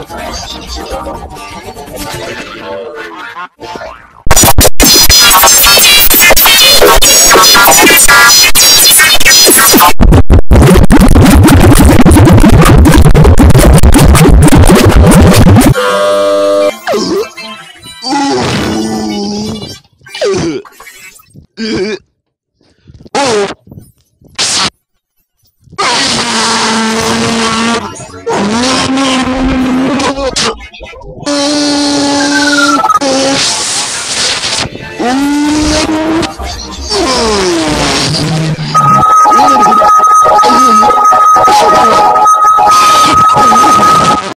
Oh! Ooh.